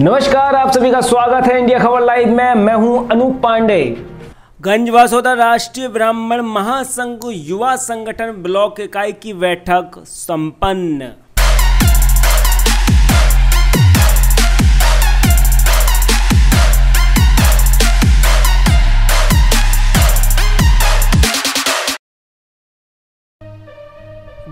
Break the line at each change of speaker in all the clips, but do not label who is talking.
नमस्कार, आप सभी का स्वागत है इंडिया खबर लाइव में। मैं हूँ अनूप पांडे। गंजवासोदा राष्ट्रीय ब्राह्मण महासंघ युवा संगठन ब्लॉक इकाई की बैठक संपन्न।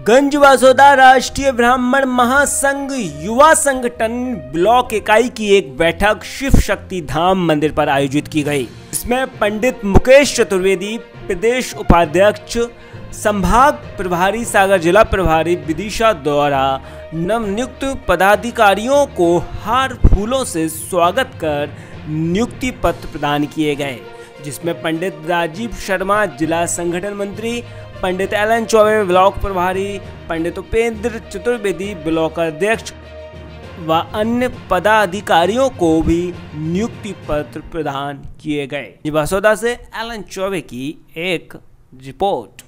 गंजवासोदा राष्ट्रीय ब्राह्मण महासंघ युवा संगठन ब्लॉक इकाई की एक बैठक शिव शक्ति धाम मंदिर पर आयोजित की गई। इसमें पंडित मुकेश चतुर्वेदी, प्रदेश उपाध्यक्ष, संभाग प्रभारी, सागर जिला प्रभारी, विदिशा द्वारा नवनियुक्त पदाधिकारियों को हार फूलों से स्वागत कर नियुक्ति पत्र प्रदान किए गए, जिसमें पंडित राजीव शर्मा, जिला संगठन मंत्री Pandit L N Choubey, block प्रभारी पंडित उपेंद्र चतुर्वेदी, ब्लॉक अध्यक्ष व अन्य पदाधिकारियों को भी नियुक्ति पत्र प्रदान किए गए। बसौदा से एन चौबे की एक रिपोर्ट।